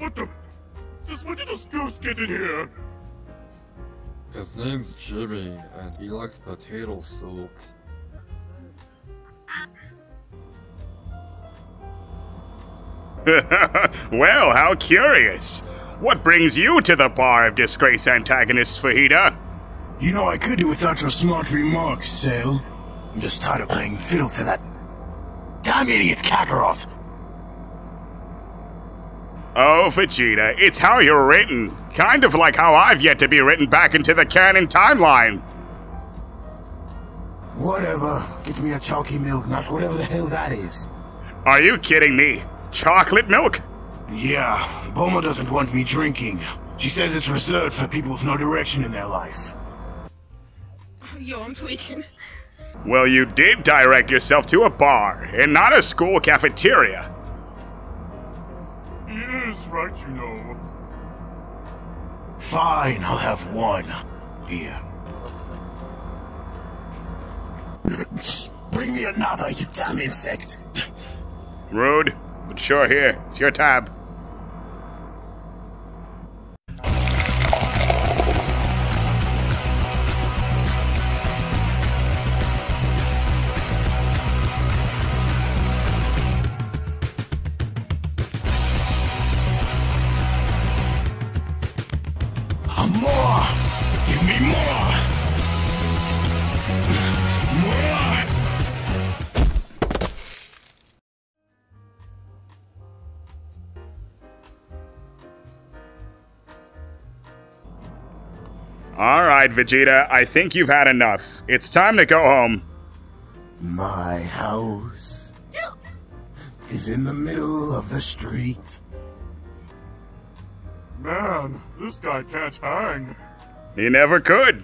What the? Since when did this goose get in here? His name's Jimmy, and he likes potato soup. well, how curious. What brings you to the bar of disgrace antagonists, Fajita? You know I could do without your smart remarks, Cell. I'm just tired of playing fiddle to that damn idiot Kakarot. Oh, Vegeta, it's how you're written. Kind of like how I've yet to be written back into the canon timeline. Whatever. Get me a chalky milk, not whatever the hell that is. Are you kidding me? Chocolate milk? Yeah, Bulma doesn't want me drinking. She says it's reserved for people with no direction in their life. Yo, I'm tweaking. Well, you did direct yourself to a bar, and not a school cafeteria. He is right, you know. Fine, I'll have one. Here. Bring me another, you damn insect! Rude, but sure, here, it's your tab. More! Alright, Vegeta, I think you've had enough. It's time to go home. My house is in the middle of the street. Man, this guy can't hang. He never could.